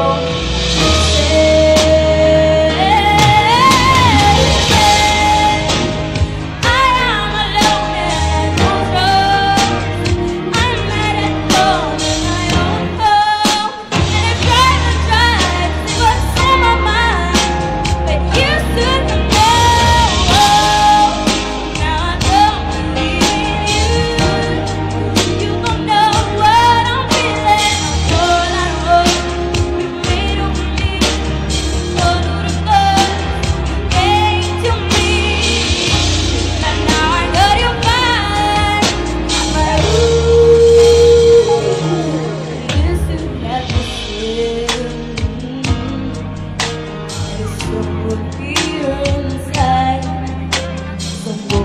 Oh. feel inside. So